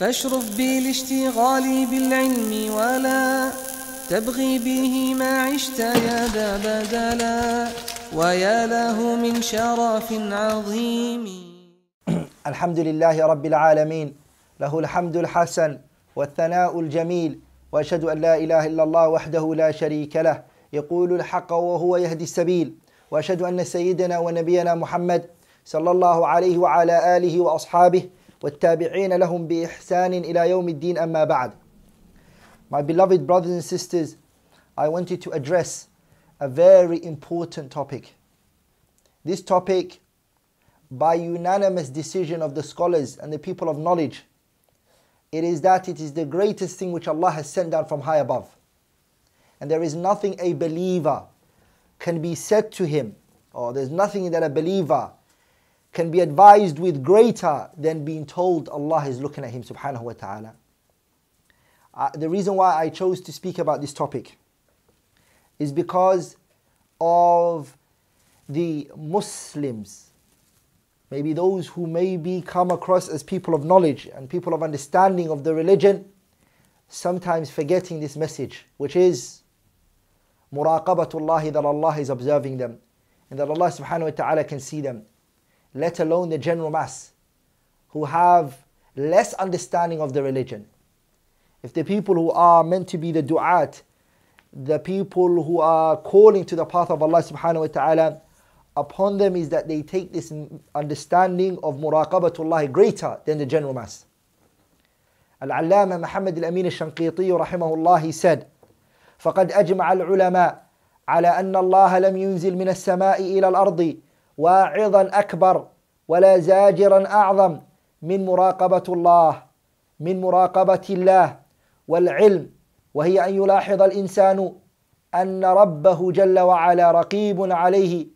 فاشرف بالاشتغال بالعلم ولا تبغي به ما عشت يا ذا بدلا ويا له من شرف عظيم. الحمد لله رب العالمين له الحمد الحسن والثناء الجميل وأشهد أن لا إله إلا الله وحده لا شريك له يقول الحق وهو يهدي السبيل وأشهد أن سيدنا ونبينا محمد صلى الله عليه وعلى آله وأصحابه والتابعين لهم باحسان الى يوم الدين اما بعد My beloved brothers and sisters, I wanted to address a very important topic. This topic, by unanimous decision of the scholars and the people of knowledge, it is that it is the greatest thing which Allah has sent down from high above. And there is nothing a believer can be said to him, or there's nothing that a believer can be advised with greater than being told Allah is looking at him subhanahu wa ta'ala. Uh, the reason why I chose to speak about this topic is because of the Muslims, maybe those who maybe come across as people of knowledge and people of understanding of the religion, sometimes forgetting this message, which is muraqabatullah that Allah is observing them and that Allah subhanahu wa ta'ala can see them, let alone the general mass who have less understanding of the religion. If the people who are meant to be the du'at, the people who are calling to the path of Allah subhanahu wa ta'ala, upon them is that they take this understanding of muraqabatullah greater than the general mass. Al-Allama Muhammad al-Amin al-Shanqiti rahimahullah he said, فقد أجمع العلماء على أن الله لم ينزل من السماء إلى الأرض واعظا أكبر ولا زاجرا أعظم من مراقبة الله من مراقبة الله والعلم وهي أن يلاحظ الإنسان أن ربه جل وعلا رقيب عليه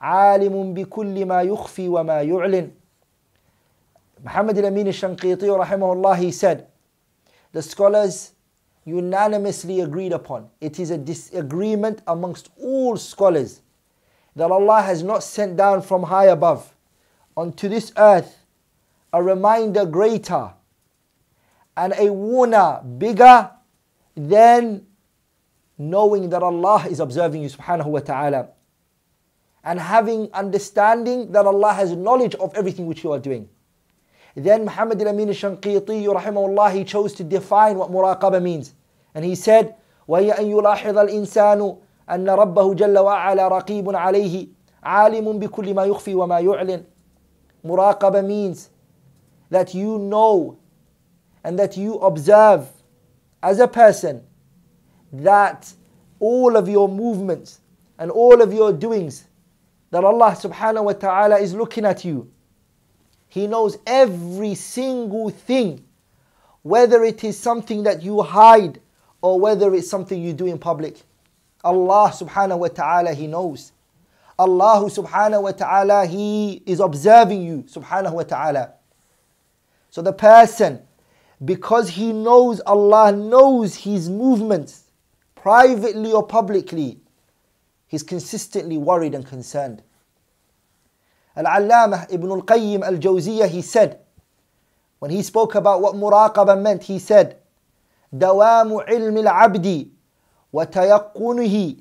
عالم بكل ما يخفي وما يعلن. محمد الأمين الشنقيطي رحمه الله said the scholars unanimously agreed upon. It is a disagreement amongst all scholars that Allah has not sent down from high above onto this earth a reminder greater and a warner bigger than knowing that Allah is observing you subhanahu wa ta'ala and having understanding that Allah has knowledge of everything which you are doing. Then Muhammad al-Amin al-Shanqiti rahimahullah he chose to define what muraqabah means and he said وهي أن يلاحظ الإنسان أن ربه جل وعلا رقيب عليه عالم بكل ما يخفي وما يعلن Muraqabah means that you know and that you observe as a person that all of your movements and all of your doings that Allah subhanahu wa ta'ala is looking at you. He knows every single thing, whether it is something that you hide or whether it's something you do in public. Allah subhanahu wa ta'ala, He knows. Allah subhanahu wa ta'ala, He is observing you subhanahu wa ta'ala. So the person, because he knows Allah knows his movements, privately or publicly, he's consistently worried and concerned. Al-Allamah Ibn al-Qayyim al-Jawziyah, he said, when he spoke about what muraqabah meant, he said, دوام علم العبد وتيقنه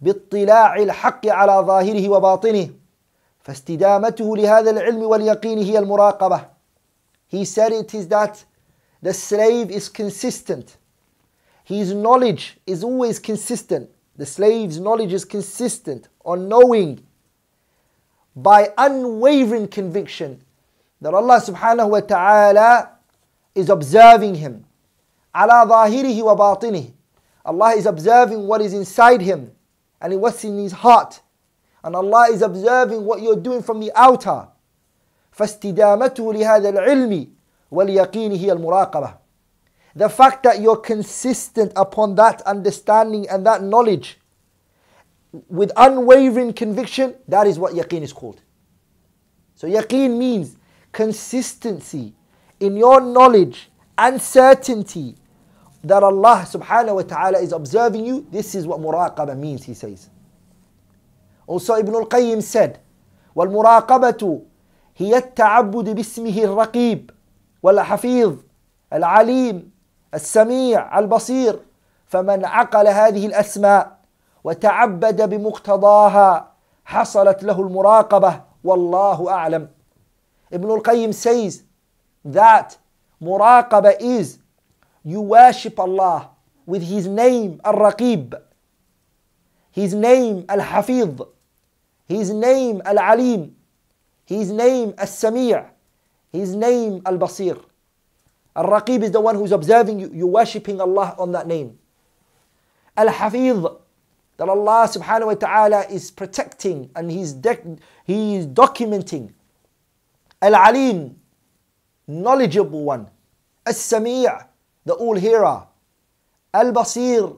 باطلاع الحق على ظاهره وباطنه فاستدامته لهذا العلم واليقين هي المراقبة He said it is that the slave is consistent. His knowledge is always consistent. The slave's knowledge is consistent on knowing by unwavering conviction that Allah subhanahu wa ta'ala is observing him. على ظاهره وباطنه Allah is observing what is inside him and what's in his heart. And Allah is observing what you're doing from the outer. فاستدامته لهذا العلم واليقين هي المراقبة. The fact that you're consistent upon that understanding and that knowledge with unwavering conviction, that is what yaqeen is called. So yaqeen means consistency in your knowledge and certainty that Allah subhanahu wa ta'ala is observing you. This is what muraqabah means, he says. Also Ibn al-Qayyim said, والمراقبة هي التعبد باسمه الرقيب والحفيظ العليم السميع البصير فمن عقل هذه الأسماء وتعبد بمقتضاها حصلت له المراقبة والله أعلم Ibn al-Qayyim says that muraqabah is you worship Allah with His name Al-Raqib, His name Al-Hafidh, His name Al-Alim, His name Al-Sami' His name Al-Basir. Al-Raqib is the one who's observing you, you're worshipping Allah on that name. Al-Hafidh, that Allah subhanahu wa ta'ala is protecting and He's, de- he is documenting. Al-Alim, knowledgeable one. Al-Sami' the all-hearer. Al-Basir,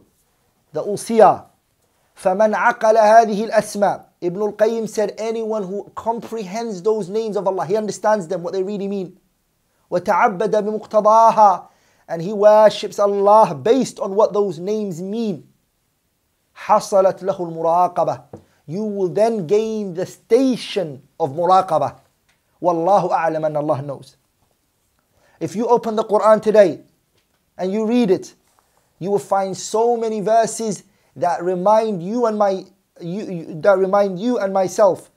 the all-seer. فَمَنْ عَقَلَ هَذِهِ الْأَسْمَاء Ibn al-Qayyim said anyone who comprehends those names of Allah, he understands them, what they really mean. وَتَعَبَّدَ بِمُقْتَضَاهَا And he worships Allah based on what those names mean. حصلت له المراقبة You will then gain the station of muraqabah. Wallahu a'lam and Allah knows. If you open the Quran today and you read it, you will find so many verses that remind you and my you, you, that remind you and myself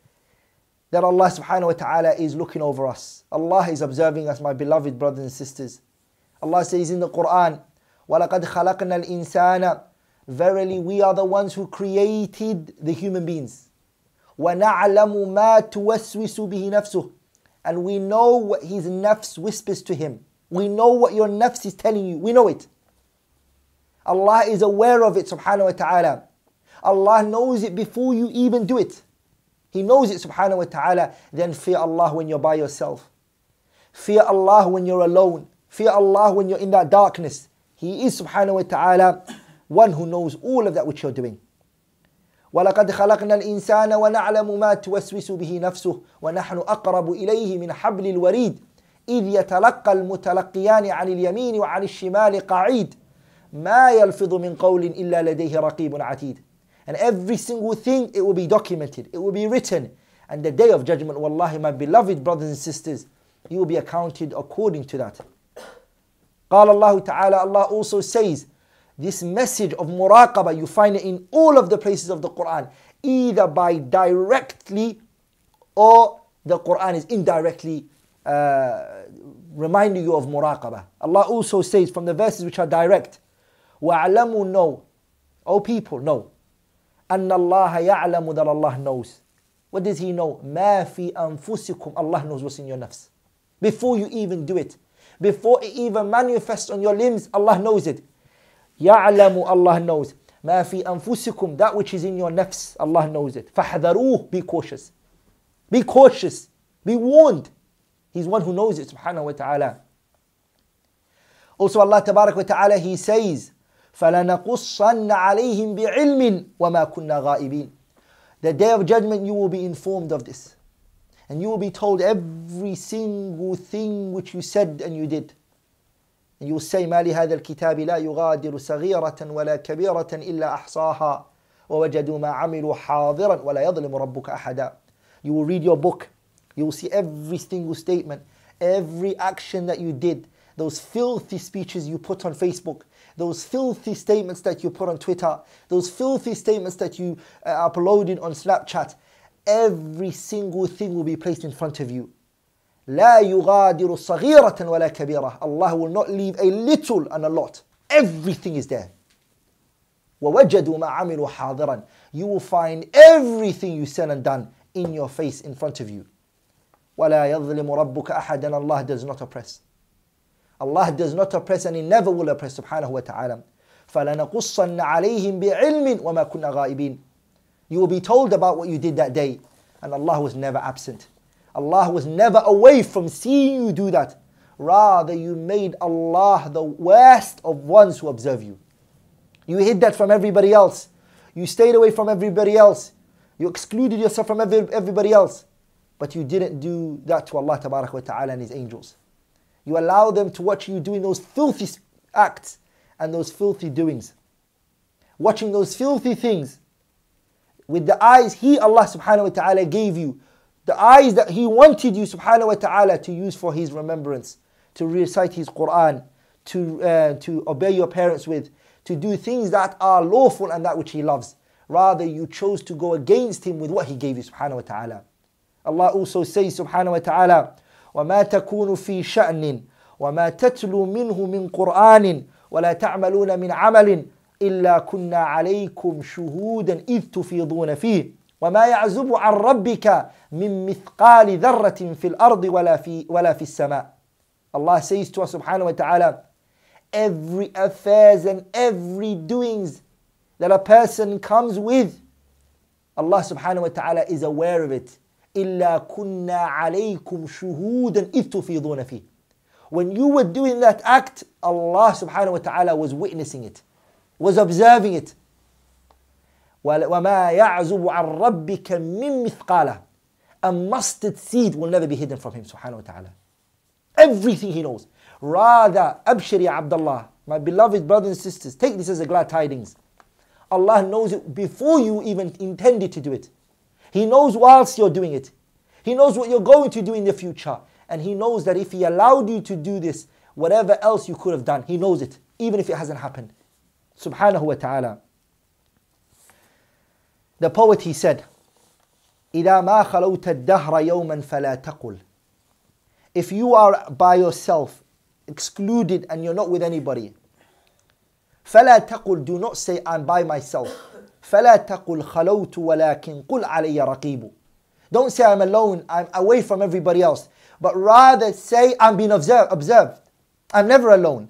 that Allah subhanahu wa ta'ala is looking over us. Allah is observing us, my beloved brothers and sisters. Allah says in the Quran, وَلَقَدْ خَلَقْنَا الْإِنسَانَ Verily we are the ones who created the human beings. وَنَعْلَمُ مَا تُوَسْوِسُ بِهِ نَفْسُهُ And we know what his nafs whispers to him. We know what your nafs is telling you. We know it. Allah is aware of it subhanahu wa ta'ala. Allah knows it before you even do it. He knows it subhanahu wa ta'ala. Then fear Allah when you're by yourself. Fear Allah when you're alone. Fear Allah when you're in that darkness. He is subhanahu wa ta'ala one who knows all of that which you're doing. ولقد خلقنا الإنسان ونعلم ما توسوس به نفسه ونحن أقرب إليه من حبل الوريد إذ يتلقى المتلقيان عن اليمين وعن الشمال قعيد ما يلفظ من قول إلا لديه رقيب عتيد And every single thing it will be documented, it will be written. And the day of judgment, wallahi, my beloved brothers and sisters, you will be accounted according to that. قال الله تعالى, Allah also says, this message of muraqabah, you find it in all of the places of the Quran, either by directly or the Quran is indirectly uh, reminding you of muraqabah. Allah also says from the verses which are direct, وَعْلَمُوا know, O people, know, أَنَّ اللَّهَ يَعْلَمُ that Allah knows. What does He know? مَا فِي أَنفُسِكُمْ Allah knows what's in your nafs. Before you even do it. Before it even manifests on your limbs, Allah knows it. يعلم Allah knows ما في أنفسكم that which is in your nafs Allah knows it فاحذروه be cautious be cautious be warned He's one who knows it subhanahu wa ta'ala also Allah تبارك وتعالى He says فلنقصن عليهم بعلم وما كنا غائبين The day of judgment you will be informed of this and you will be told every single thing which you said and you did And you say, ما لهذا الكتاب لا يغادر صغيرة ولا كبيرة إلا أحصاها ووجدوا ما عملوا حاضرا ولا يظلم ربك أحدا. You will read your book. You will see every single statement, every action that you did, those filthy speeches you put on Facebook, those filthy statements that you put on Twitter, those filthy statements that you uh, uploaded on Snapchat. Every single thing will be placed in front of you. لا يغادر صغيرة ولا كبيرة Allah will not leave a little and a lot everything is there ووجدوا ما عملوا حاضرا you will find everything you said and done in your face in front of you ولا يظلم ربك أحدا Allah does not oppress Allah does not oppress and He never will oppress سبحانه وتعالى فلنقصن عليهم بعلم وما كنا غائبين You will be told about what you did that day and Allah was never absent Allah was never away from seeing you do that. Rather, you made Allah the worst of ones who observe you. You hid that from everybody else. You stayed away from everybody else. You excluded yourself from every, everybody else. But you didn't do that to Allah wa ta'ala and His angels. You allow them to watch you doing those filthy acts and those filthy doings. Watching those filthy things with the eyes He, Allah subhanahu wa ta'ala, gave you the eyes that He wanted you, subhanahu wa ta'ala, to use for His remembrance, to recite His Quran, to, uh, to obey your parents with, to do things that are lawful and that which He loves. Rather, you chose to go against Him with what He gave you, subhanahu wa ta'ala. Allah also says, subhanahu wa ta'ala, وما تكون في شأن وما تتلو منه من قرآن ولا تعملون من عمل إلا كنا عليكم شهودا إذ تفيضون فيه وما يعزب عن ربك من مثقال ذرة في الأرض ولا في ولا في السماء Allah says to us subhanahu wa ta'ala every affairs and every doings that a person comes with Allah subhanahu wa ta'ala is aware of it إلا كنا عليكم شهودا إذ تفيضون فيه When you were doing that act, Allah subhanahu wa ta'ala was witnessing it, was observing it. وما يعزب عن ربك من مثقاله A mustard seed will never be hidden from him subhanahu wa ta'ala. Everything he knows. Rather, abshir ya Abdullah, my beloved brothers and sisters, take this as a glad tidings. Allah knows it before you even intended to do it. He knows whilst you're doing it. He knows what you're going to do in the future. And He knows that if He allowed you to do this, whatever else you could have done, He knows it, even if it hasn't happened. Subhanahu wa ta'ala. The poet he said, إذا ما خلوت الدهر يوما فلا تقل If you are by yourself, excluded and you're not with anybody, فلا تقل Do not say I'm by myself. فلا تقل خلوت ولكن قل علي رقيب Don't say I'm alone, I'm away from everybody else. But rather say I'm being observed. observed. I'm never alone.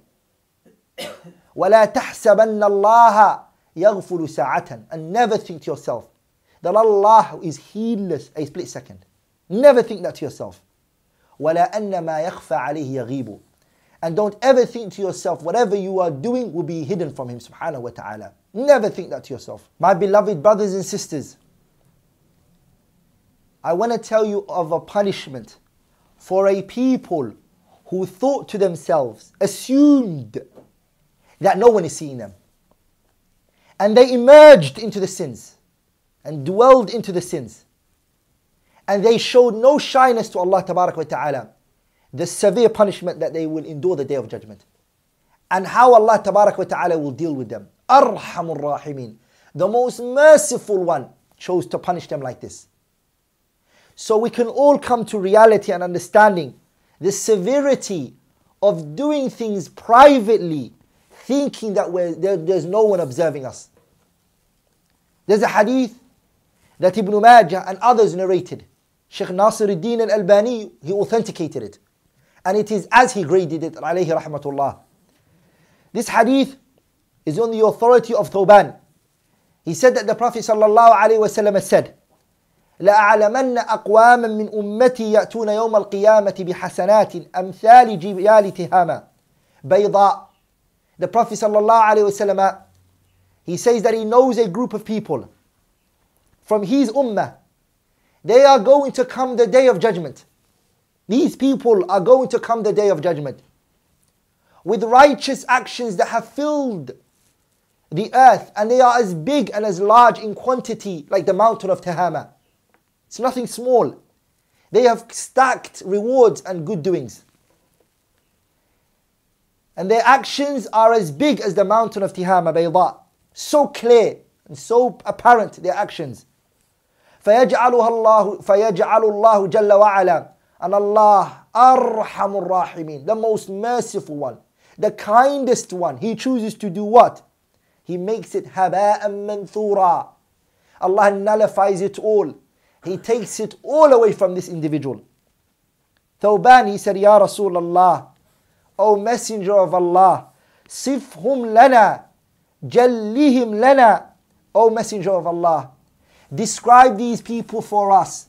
ولا تحسبن الله يغفل ساعة and never think to yourself that Allah is heedless a split second. Never think that to yourself. ولا أن ما يخفى عليه يغيب and don't ever think to yourself whatever you are doing will be hidden from him subhanahu wa ta'ala. Never think that to yourself. My beloved brothers and sisters, I want to tell you of a punishment for a people who thought to themselves, assumed that no one is seeing them. And they emerged into the sins and dwelled into the sins. And they showed no shyness to Allah wa ta'ala. The severe punishment that they will endure the day of judgment. And how Allah wa ta'ala will deal with them. Arhamur Rahimin. The most merciful one chose to punish them like this. So we can all come to reality and understanding the severity of doing things privately, thinking that there, there's no one observing us. There's a hadith that Ibn Majah and others narrated. Sheikh Nasiruddin al-Albani, he authenticated it. And it is as he graded it, alayhi. This hadith is on the authority of Thoban. He said that the Prophet sallallahu alayhi wasallam said, لأعلمن أقواما من أمتي يأتون يوم القيامة بحسنات أمثال جبال تهامة بيضاء The Prophet صلى الله عليه وسلم he says that he knows a group of people from his ummah. They are going to come the day of judgment. These people are going to come the day of judgment with righteous actions that have filled the earth and they are as big and as large in quantity like the mountain of Tahama. It's nothing small. They have stacked rewards and good doings. And their actions are as big as the mountain of Tihama Bayda. So clear and so apparent their actions. فيجعلها الله فيجعل الله جل وعلا and Allah أرحم الراحمين the most merciful one the kindest one he chooses to do what he makes it haba'an manthura. Allah nullifies it all. He takes it all away from this individual. Thawbani said, Ya Rasulullah, O Messenger of Allah, sifhum lana, jallihim lana, O Messenger of Allah. Describe these people for us.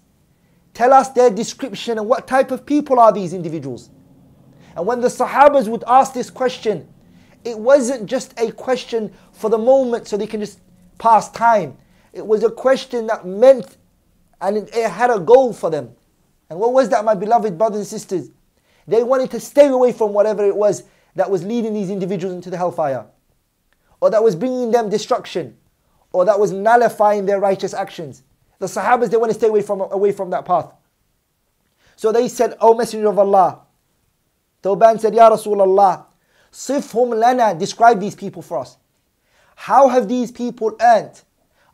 Tell us their description and what type of people are these individuals. And when the Sahabas would ask this question, it wasn't just a question for the moment so they can just pass time. It was a question that meant and it, had a goal for them. And what was that, my beloved brothers and sisters? They wanted to stay away from whatever it was that was leading these individuals into the hellfire, or that was bringing them destruction, or that was nullifying their righteous actions. The Sahabas, they want to stay away from, away from that path. So they said, O Messenger of Allah, Tawban said, Ya Rasulullah, Sifhum lana, describe these people for us. How have these people earned?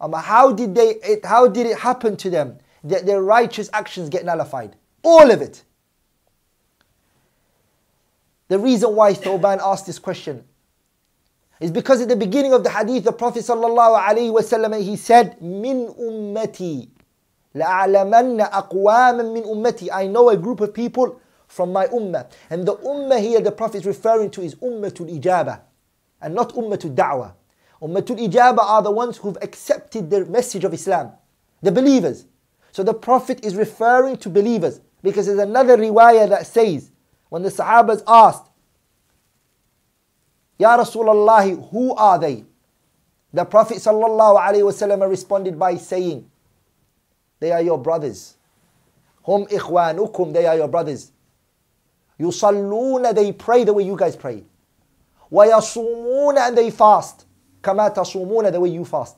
Um, how did they? It, how did it happen to them that their righteous actions get nullified? All of it. The reason why Thoban asked this question is because at the beginning of the hadith, the Prophet wasallam he said, "Min ummati, la'alamanna aqwaman min ummati." I know a group of people from my ummah, and the ummah here the Prophet is referring to is ummatul ijaba, and not ummatul da'wah. Ummatul ijaba are the ones who've accepted the message of Islam, the believers. So the Prophet is referring to believers because there's another riwayah that says when the Sahabas asked, Ya Rasulullah, who are they? The Prophet ﷺ responded by saying, They are your brothers. Hum ikhwanukum, they are your brothers. Yusalluna, they pray the way you guys pray. Wayasumuna, and they fast. Kama tasumuna, the way you fast.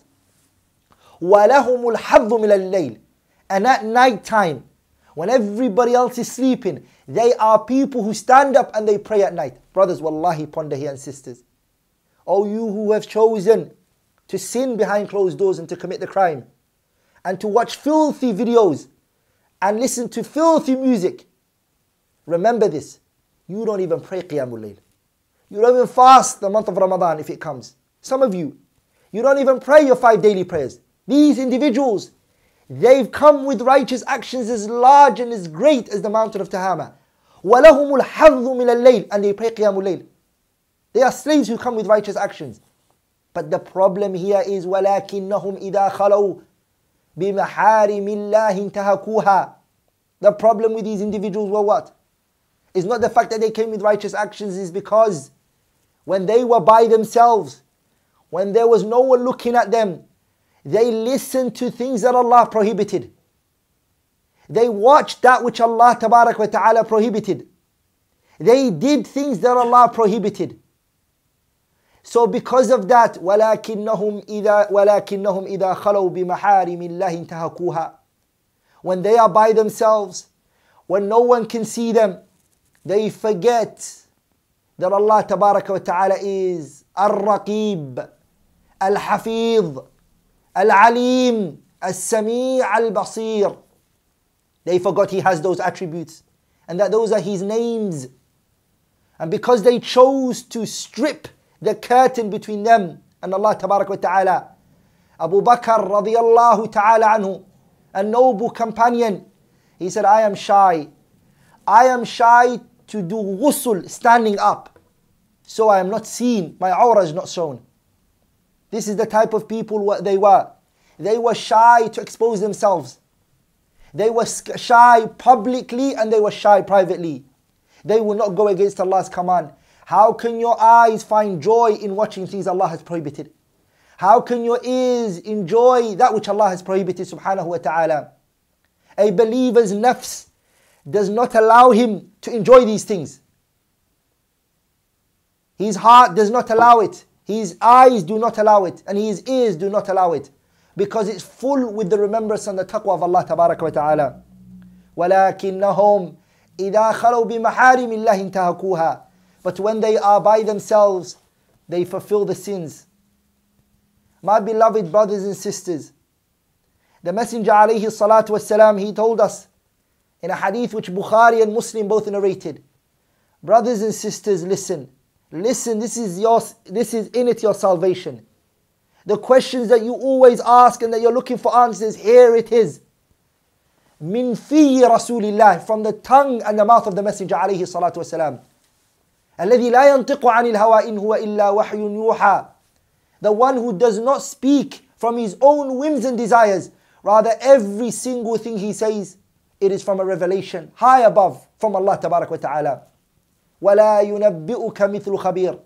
وَلَهُمُ الْحَظُّ مِنَ اللَّيْلِ And at night time, when everybody else is sleeping, they are people who stand up and they pray at night. Brothers, wallahi, ponder here and sisters. Oh, you who have chosen to sin behind closed doors and to commit the crime, and to watch filthy videos and listen to filthy music. Remember this. You don't even pray Qiyamul Layl. You don't even fast the month of Ramadan if it comes. Some of you, you don't even pray your five daily prayers. These individuals, They've come with righteous actions as large and as great as the mountain of Tahama. وَلَهُمُ الْحَظُّ مِنَ اللَّيْلِ And they pray Qiyamul Layl. They are slaves who come with righteous actions. But the problem here is وَلَكِنَّهُمْ إِذَا خَلَوْا بِمَحَارِمِ اللَّهِ انْتَهَكُوهَا The problem with these individuals were what? Is not the fact that they came with righteous actions, is because when they were by themselves, when there was no one looking at them, they listened to things that Allah prohibited. They watched that which Allah tabarak wa ta'ala prohibited. They did things that Allah prohibited. So because of that, وَلَكِنَّهُمْ إِذَا, وَلَكِنَّهُمْ إِذَا خَلَوْا بِمَحَارِمِ اللَّهِ انْتَهَكُوهَا When they are by themselves, when no one can see them, they forget that Allah tabarak wa ta'ala is Ar-Raqib, Al-Hafiz, Al-Alim, Al-Sami' Al-Basir. They forgot He has those attributes and that those are His names. And because they chose to strip the curtain between them and Allah Tabarak wa Ta'ala, Abu Bakr radiallahu ta'ala anhu, a noble companion, he said, I am shy. I am shy to do ghusl standing up. So I am not seen. My awrah is not shown. This is the type of people what they were. They were shy to expose themselves. They were shy publicly and they were shy privately. They will not go against Allah's command. How can your eyes find joy in watching things Allah has prohibited? How can your ears enjoy that which Allah has prohibited subhanahu wa ta'ala? A believer's nafs does not allow him to enjoy these things. His heart does not allow it. His eyes do not allow it. And his ears do not allow it. Because it's full with the remembrance and the taqwa of Allah tabaraka wa ta'ala. وَلَكِنَّهُمْ إِذَا خَلَوْا بِمَحَارِمِ اللَّهِ انْتَهَكُوهَا But when they are by themselves, they fulfill the sins. My beloved brothers and sisters, the Messenger alayhi salatu wasalam, he told us in a hadith which Bukhari and Muslim both narrated. Brothers and sisters, listen. Listen, this is your this is in it your salvation. The questions that you always ask and that you're looking for answers, here it is. Min fi Rasulillah, from the tongue and the mouth of the Messenger alayhi salatu wasalam. الذي لا ينطق عن الهوى إن هو إلا وحي يوحى. The one who does not speak from his own whims and desires. Rather, every single thing he says, it is from a revelation high above from Allah Tabarak wa Ta'ala. ولا ينبئك مثل خبير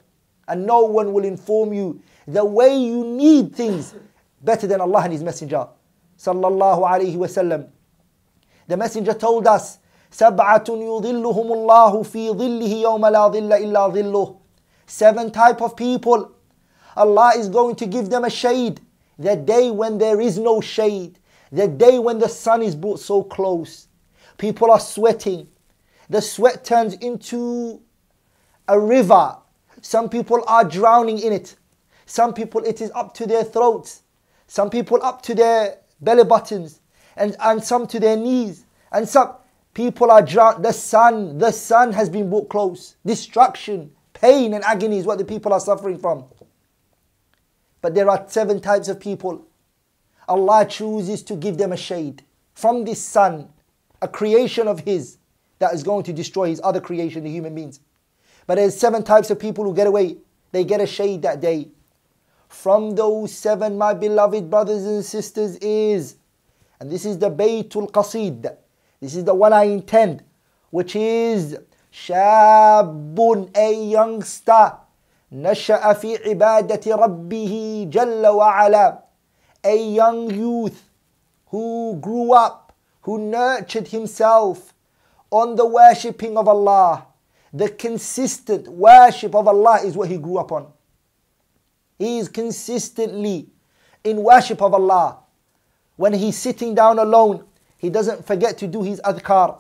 and no one will inform you the way you need things better than Allah and His Messenger sallallahu alaihi wasallam. The Messenger told us سبعة يظلهم الله في ظله يوم لا ظل إلا ظله Seven type of people Allah is going to give them a shade the day when there is no shade the day when the sun is brought so close people are sweating the sweat turns into a river Some people are drowning in it. Some people it is up to their throats. Some people up to their belly buttons. And, and some to their knees. And some people are drowned. The sun, the sun has been brought close. Destruction, pain and agony is what the people are suffering from. But there are seven types of people. Allah chooses to give them a shade from this sun, a creation of His that is going to destroy His other creation, the human beings. But there's seven types of people who get away. They get a shade that day. From those seven, my beloved brothers and sisters, is, and this is the Baytul Qasid, this is the one I intend, which is Shabun, a youngster, نشأ في عبادة ربه جل وعلا, a young youth who grew up, who nurtured himself on the worshipping of Allah. The consistent worship of Allah is what he grew up on. He is consistently in worship of Allah. When he's sitting down alone, he doesn't forget to do his adhkar.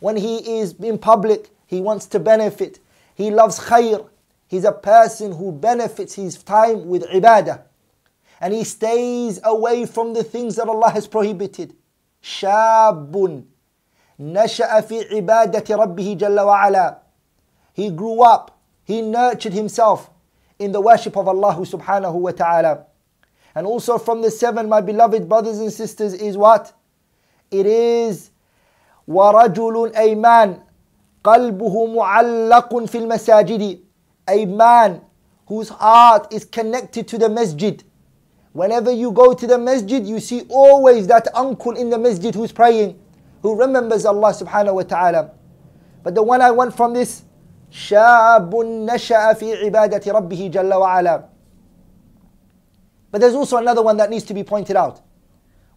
When he is in public, he wants to benefit. He loves khair. He's a person who benefits his time with ibadah And he stays away from the things that Allah has prohibited. شاب نشأ في عبادة ربه جل وعلا he grew up, he nurtured himself in the worship of Allah subhanahu wa ta'ala. And also from the seven, my beloved brothers and sisters, is what? It is ورجل a man قلبه معلق في المساجد a man whose heart is connected to the masjid. Whenever you go to the masjid, you see always that uncle in the masjid who's praying, who remembers Allah subhanahu wa ta'ala. But the one I want from this شاب نشأ في عبادة ربه جل وعلا But there's also another one that needs to be pointed out,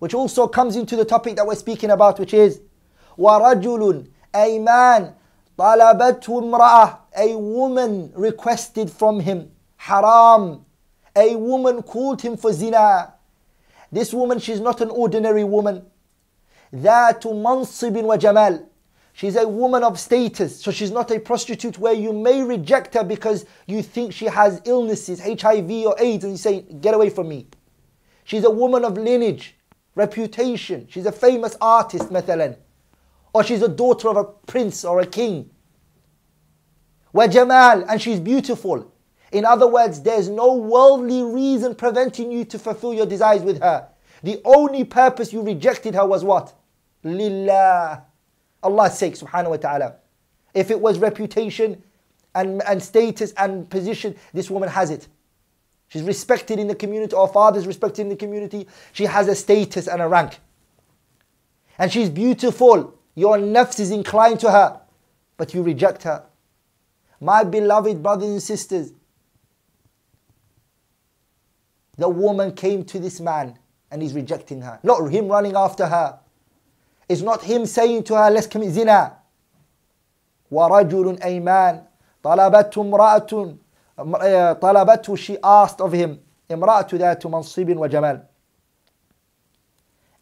which also comes into the topic that we're speaking about, which is ورجل a man طلبته امرأة a woman requested from him haram a woman called him for zina this woman she's not an ordinary woman ذات منصب وجمال She's a woman of status, so she's not a prostitute where you may reject her because you think she has illnesses, HIV or AIDS, and you say, Get away from me. She's a woman of lineage, reputation. She's a famous artist, مثلا. Or she's a daughter of a prince or a king. Jamal, and she's beautiful. In other words, there's no worldly reason preventing you to fulfill your desires with her. The only purpose you rejected her was what? Lillah. Allah's sake, subhanahu wa ta'ala. If it was reputation and, and status and position, this woman has it. She's respected in the community, our father's respected in the community. She has a status and a rank. And she's beautiful. Your nafs is inclined to her, but you reject her. My beloved brothers and sisters, the woman came to this man and he's rejecting her. Not him running after her. It's not him saying to her, let's commit zina. ورجل أيمان طلبته امرأة طلبته she asked of him امرأة ذات منصب وجمال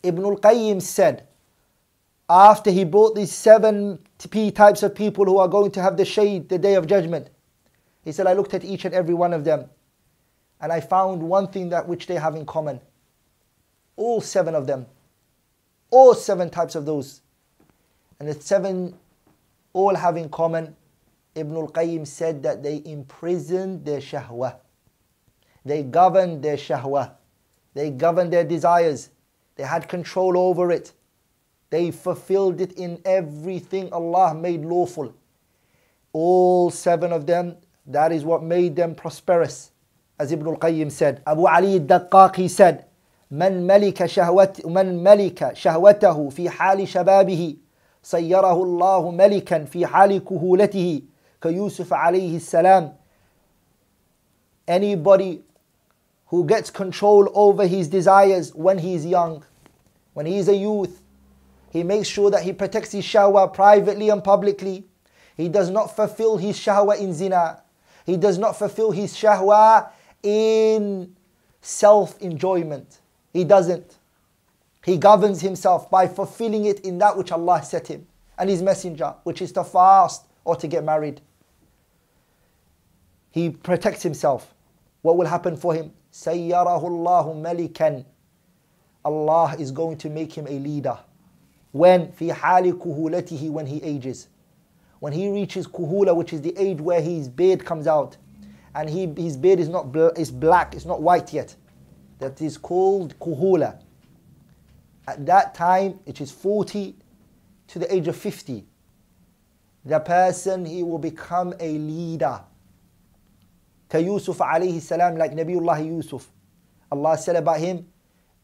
Ibn al-Qayyim said after he brought these seven types of people who are going to have the shade the day of judgment he said I looked at each and every one of them and I found one thing that which they have in common all seven of them all seven types of those. And the seven all have in common, Ibn al-Qayyim said that they imprisoned their shahwa. They governed their shahwa. They governed their desires. They had control over it. They fulfilled it in everything Allah made lawful. All seven of them, that is what made them prosperous. As Ibn al-Qayyim said. Abu Ali al-Daqqaqi said, من ملك شهوت من ملك شهوته في حال شبابه صيره الله ملكا في حال كهولته كيوسف عليه السلام anybody who gets control over his desires when he is young when he is a youth he makes sure that he protects his shahwa privately and publicly he does not fulfill his shahwa in zina he does not fulfill his shahwa in self enjoyment he doesn't. He governs himself by fulfilling it in that which Allah set him and His Messenger, which is to fast or to get married. he protects himself. What will happen for him? سَيَّرَهُ اللَّهُ مَلِكًا Allah is going to make him a leader. When? في حال كهولته when he ages. When he reaches kuhula, which is the age where his beard comes out, and he, his beard is not bl- is black, it's not white yet. That is called kuhula. At that time, it is 40 to the age of 50. The person, he will become a leader. كيوسف عليه السلام like Nabiullah Yusuf. Allah said about him,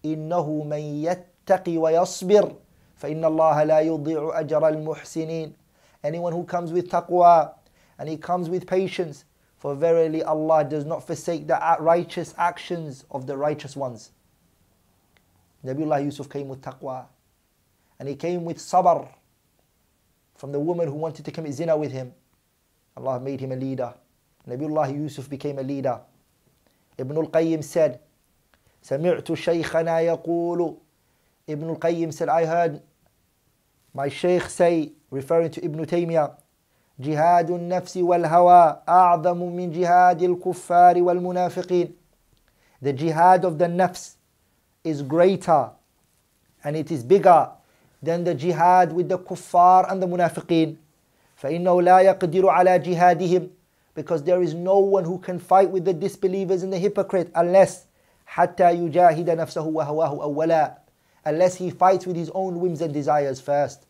إنه من يتقي ويصبر فإن الله لا يضيع أجر المحسنين Anyone who comes with taqwa and he comes with patience, for verily Allah does not forsake the righteous actions of the righteous ones. Nabiullah Yusuf came with taqwa and he came with sabr from the woman who wanted to commit zina with him. Allah made him a leader. Nabiullah Yusuf became a leader. Ibn al-Qayyim said, سمعت شيخنا يقول Ibn al-Qayyim said, I heard my sheikh say, referring to Ibn Taymiyyah, جهاد النفس والهوى أعظم من جهاد الكفار والمنافقين. The jihad of the nafs is greater and it is bigger than the jihad with the kuffar and the munafiqeen. فإنه لا يقدر على جهادهم because there is no one who can fight with the disbelievers and the hypocrite unless حتى يجاهد نفسه وهواه أولا unless he fights with his own whims and desires first.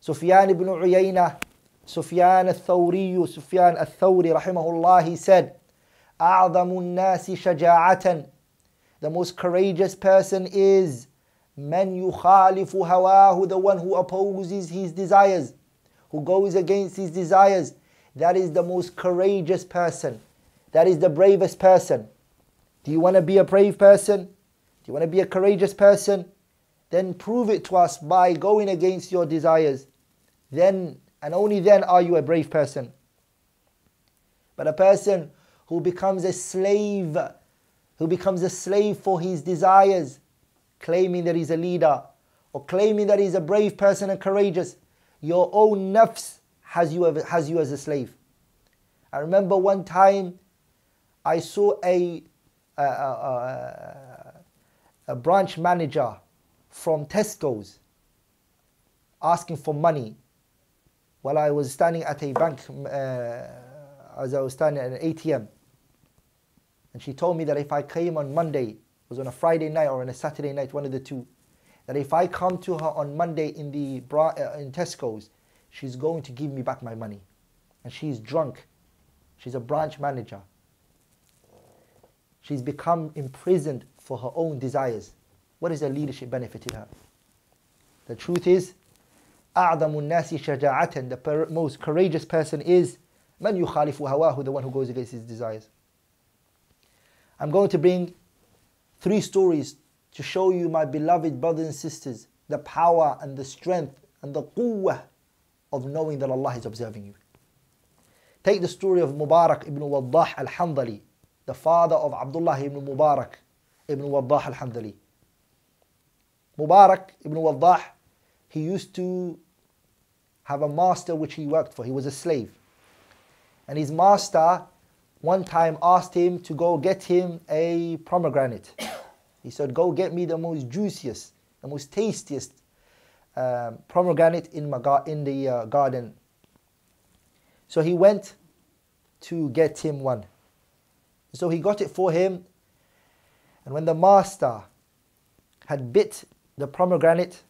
Sufyan ibn Uyayna, Sufyan al-Thawri, Sufyan al-Thawri rahimahullah, he said, أعظم الناس شجاعة The most courageous person is من يخالف هواه, the one who opposes his desires, who goes against his desires. That is the most courageous person. That is the bravest person. Do you want to be a brave person? Do you want to be a courageous person? Then prove it to us by going against your desires. Then and only then are you a brave person. But a person who becomes a slave, who becomes a slave for his desires, claiming that he's a leader, or claiming that he's a brave person and courageous, your own nafs has you, has you as a slave. I remember one time I saw a, a, a, a branch manager from Tesco's asking for money while I was standing at a bank, uh, as I was standing at an ATM. And she told me that if I came on Monday, it was on a Friday night or on a Saturday night, one of the two, that if I come to her on Monday in the uh, in Tesco's, she's going to give me back my money. And she's drunk. She's a branch manager. She's become imprisoned for her own desires. What is her leadership benefited her? The truth is, أعظم الناس شجاعة The most courageous person is من يخالف هواه The one who goes against his desires. I'm going to bring three stories to show you, my beloved brothers and sisters, the power and the strength and the quwwah of knowing that Allah is observing you. Take the story of Mubarak ibn Waddah al-Handali, the father of Abdullah ibn Mubarak ibn Waddah al-Handali. Mubarak ibn Waddah, he used to have a master which he worked for. He was a slave. And his master one time asked him to go get him a pomegranate. He said, Go get me the most juiciest, the most tastiest um, pomegranate in, my in the uh, garden. So he went to get him one. So he got it for him. And when the master had bit the pomegranate,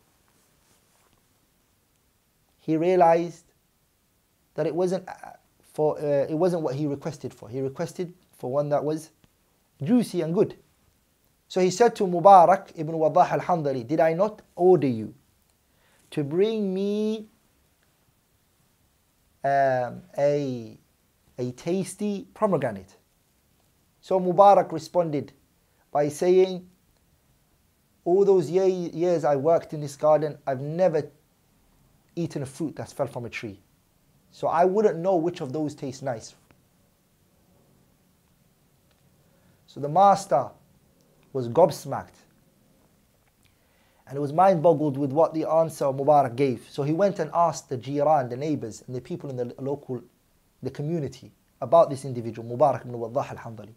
he realized that it wasn't uh, for uh, it wasn't what he requested for. He requested for one that was juicy and good. So he said to Mubarak ibn Waddah al-Handali, Did I not order you to bring me um, a, a tasty pomegranate? So Mubarak responded by saying, All those year, years I worked in this garden, I've never eaten a fruit that's fell from a tree. So I wouldn't know which of those tastes nice. So the master was gobsmacked. And it was mind boggled with what the answer Mubarak gave. So he went and asked the jiran, the neighbors, and the people in the local, the community, about this individual, Mubarak ibn Waddah al-Handali.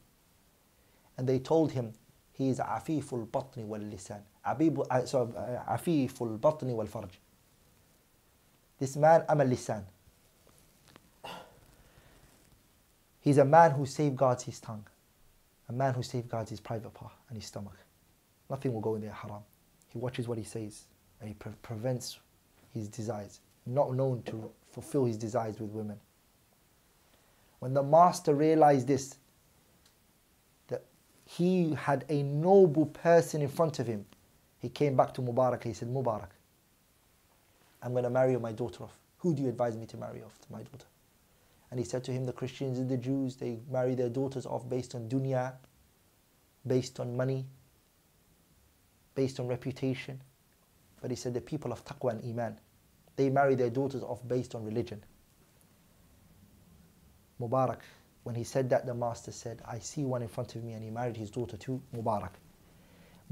And they told him, he is afiful batni wal lisan. uh, uh, afiful batni wal farj. This man, amal lisan. He's a man who safeguards his tongue, a man who safeguards his private part and his stomach. Nothing will go in there haram. He watches what he says and he pre- prevents his desires, not known to fulfill his desires with women. When the master realized this, that he had a noble person in front of him, he came back to Mubarak. He said, Mubarak, I'm going to marry my daughter off. Who do you advise me to marry off to my daughter? And he said to him, the Christians and the Jews, they marry their daughters off based on dunya, based on money, based on reputation. But he said the people of taqwa and iman, they marry their daughters off based on religion. Mubarak, when he said that, the master said, I see one in front of me, and he married his daughter to Mubarak.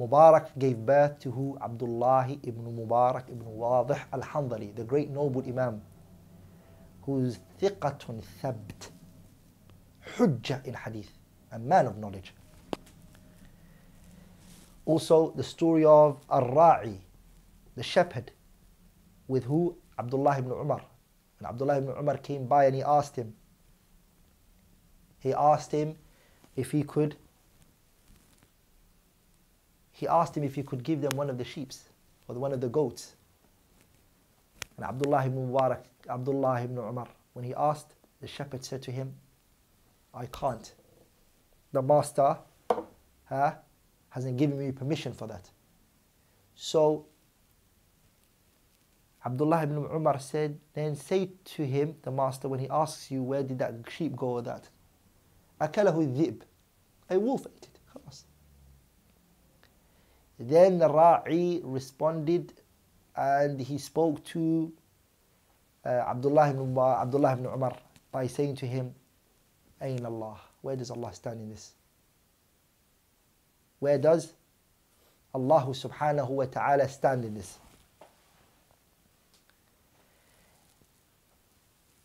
Mubarak gave birth to who? Abdullah ibn Mubarak ibn Wadih al-Handali, the great noble Imam who's thiqatun thabt, hujjah in hadith, a man of knowledge. Also, the story of Ar-Ra'i, the shepherd, with who? Abdullah ibn Umar. When Abdullah ibn Umar came by and he asked him, he asked him if he could, he asked him if he could give them one of the sheep or one of the goats. And Abdullah ibn Mubarak, Abdullah ibn Umar, when he asked, the shepherd said to him, I can't. The master huh, hasn't given me permission for that. So Abdullah ibn Umar said, Then say to him, the master, when he asks you, Where did that sheep go or that? Akalahu dhib. A wolf ate it. Then Ra'i responded and he spoke to uh, Abdullah, ibn, Abdullah ibn Umar by saying to him, Ain Allah, where does Allah stand in this? Where does Allah subhanahu wa ta'ala stand in this?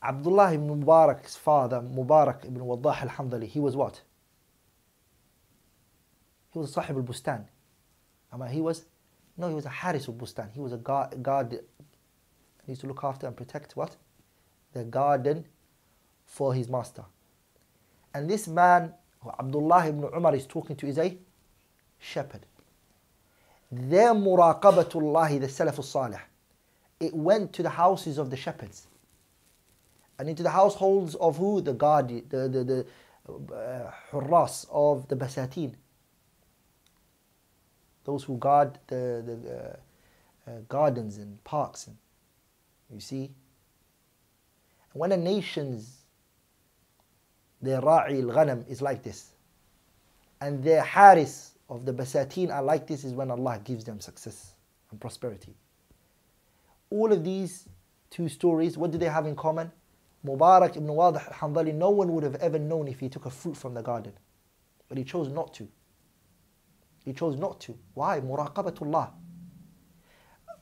Abdullah ibn Mubarak's father, Mubarak ibn Wadah al-Handali, he was what? He was Sahib al-Bustan. He was no, he was a Haris Bustan. He was a guard, guard. He used to look after and protect what? The garden for his master. And this man, Abdullah ibn Umar is talking to, is a shepherd. Their muraqabatullah, the Salaf salih it went to the houses of the shepherds and into the households of who? The guard, the, the, the uh, hurras of the basatin those who guard the, the uh, uh, gardens and parks. And, you see? When a nation's their ra'i al-ghanam is like this, and their haris of the basatin are like this is when Allah gives them success and prosperity. All of these two stories, what do they have in common? Mubarak ibn Wadih al-Handali, no one would have ever known if he took a fruit from the garden. But he chose not to. He chose not to. Why? Muraqabatullah.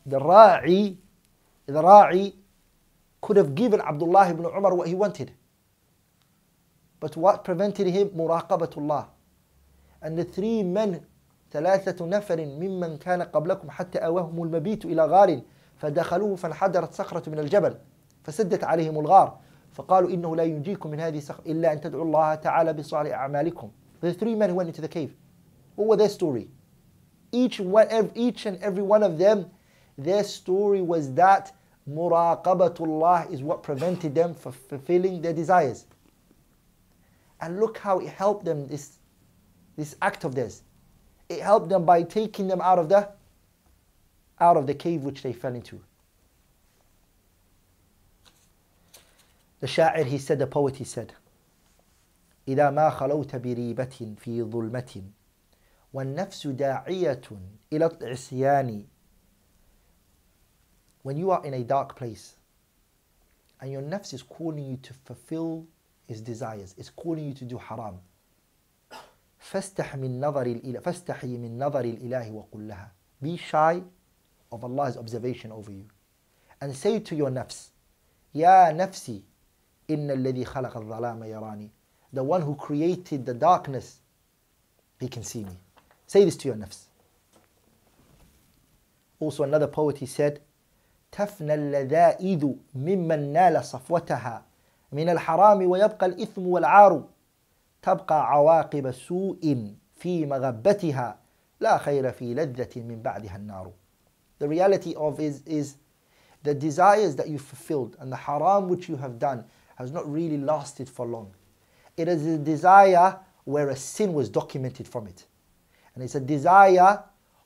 The Ra'i, the Ra'i could have given Abdullah ibn Umar what he wanted. But what prevented him? Muraqabatullah. And the three men ثلاثة نفر ممن كان قبلكم حتى أواهم المبيت إلى غار فدخلوه فانحدرت صخرة من الجبل فسدت عليهم الغار فقالوا إنه لا ينجيكم من هذه الصخرة إلا أن تدعوا الله تعالى بصالح أعمالكم. The three men who went into the cave. What was their story? Each, one, each and every one of them, their story was that muraqabatullah is what prevented them from fulfilling their desires. And look how it helped them, this, this act of theirs. It helped them by taking them out of the out of the cave which they fell into. The sha'ir, he said, the poet, he said, إذا ما خلوت بريبة في ظلمة والنفس داعية إلى العصيان When you are in a dark place and your nafs is calling you to fulfill his desires, it's calling you to do haram. فاستح من نظر الإله فاستحي من نظر الإله وقل لها Be shy of Allah's observation over you and say to your nafs يا نفسي إن الذي خلق الظلام يراني the one who created the darkness, he can see me. Say this to your nafs. Also another poet he said, تفنى اللذائذ ممن نال صفوتها من الحرام ويبقى الإثم والعار تبقى عواقب سوء في مغبتها لا خير في لذة من بعدها النار The reality of is, is the desires that you fulfilled and the haram which you have done has not really lasted for long. It is a desire where a sin was documented from it. And it's a desire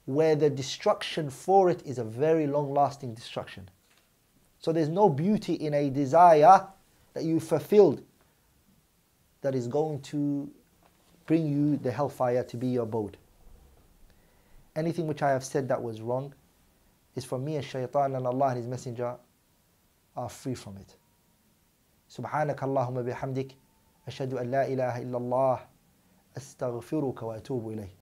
where the destruction for it is a very long lasting destruction. So there's no beauty in a desire that you fulfilled that is going to bring you the hellfire to be your abode. Anything which I have said that was wrong is from me and shaitan and Allah and His Messenger are free from it. سبحانك اللهم بحمدك أشهد أن لا إله إلا الله أستغفرك وأتوب إليه